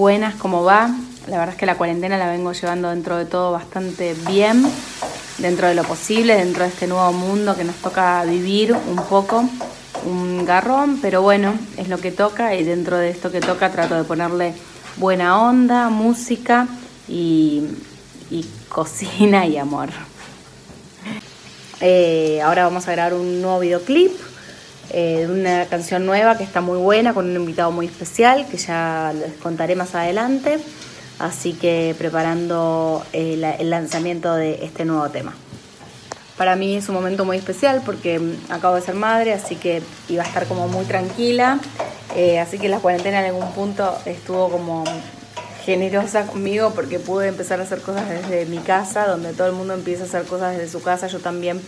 buenas, ¿cómo va? La verdad es que la cuarentena la vengo llevando dentro de todo bastante bien, dentro de lo posible, dentro de este nuevo mundo que nos toca vivir un poco, un garrón, pero bueno, es lo que toca y dentro de esto que toca trato de ponerle buena onda, música y, cocina y amor. Eh, ahora vamos a grabar un nuevo videoclip eh, una canción nueva que está muy buena, con un invitado muy especial, que ya les contaré más adelante. Así que preparando el, eh, el lanzamiento de este nuevo tema. Para mí es un momento muy especial porque mm, acabo de ser madre, así que iba a estar como muy tranquila. Eh, así que la cuarentena en algún punto estuvo como generosa conmigo porque pude empezar a hacer cosas desde mi casa, donde todo el mundo empieza a hacer cosas desde su casa. Yo también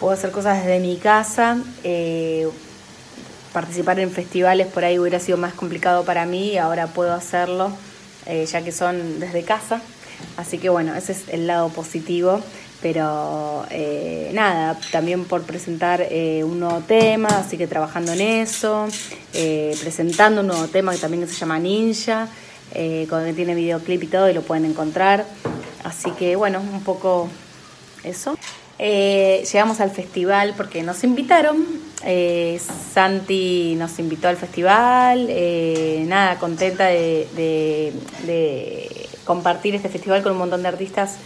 puedo hacer cosas desde mi casa. Eh, participar en festivales por ahí hubiera sido más complicado para mí ahora puedo hacerlo eh, ya que son desde casa. Así que bueno, ese es el lado positivo. Pero eh, nada, también por presentar eh, un nuevo tema, así que trabajando en eso, presentando un nuevo tema que también se llama Ninja, con que tiene videoclip y todo y lo pueden encontrar. Así que bueno, un poco eso. Eh, llegamos al festival porque nos invitaron. eh, Santi nos invitó al festival. eh, nada, contenta de, compartir este festival con un montón de artistas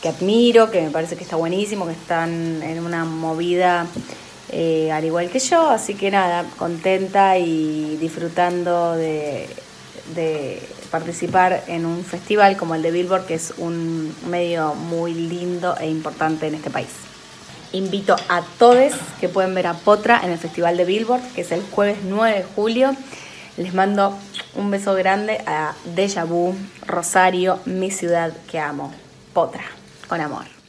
que admiro, que me parece que está buenísimo, que están en una movida al igual que yo. Así que nada, contenta y disfrutando de participar en un festival como el de Billboard, que es un medio muy lindo e importante en este país. Invito a todos que pueden ver a Potra en el Festival de Billboard, que es el jueves 9 de julio. Les mando un beso grande a Deja Vu, Rosario, mi ciudad que amo. Potra, con amor.